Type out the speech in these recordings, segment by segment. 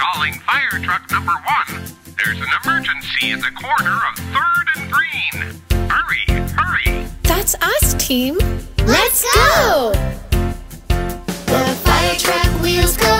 Calling fire truck number one. There's an emergency at the corner of 3rd and Green. Hurry, hurry. That's us, team. Let's go! The fire truck wheels go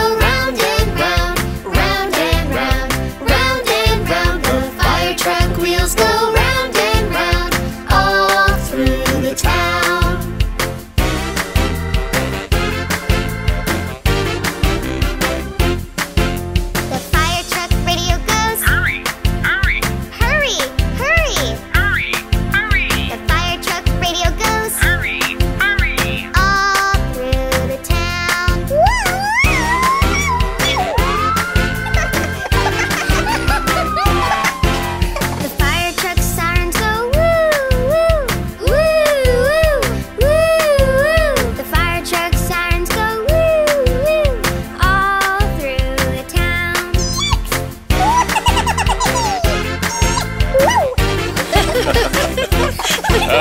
The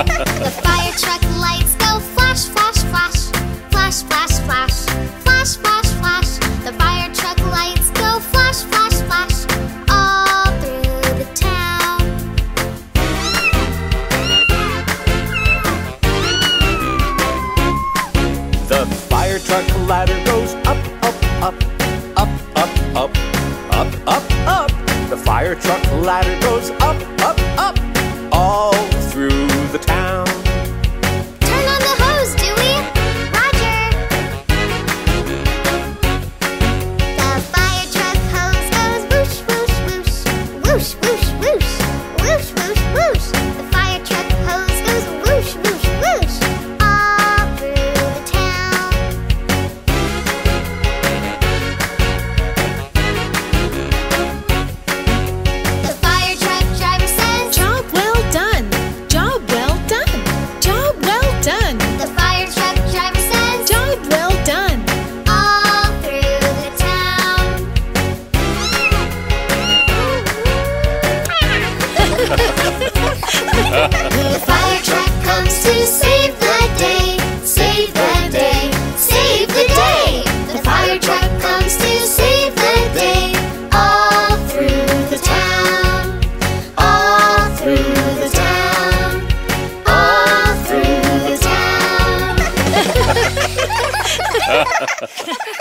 fire truck lights go flash, flash, flash, flash, flash, flash, flash, flash. The fire truck lights go flash, flash, flash, all through the town. The fire truck ladder goes up, up, up, up, up, up, up, up, up. The fire truck ladder goes up, up, up, whoosh, whoosh, the fire truck comes to save the day, save the day, save the day. The fire truck comes to save the day, all through the town, all through the town, all through the town.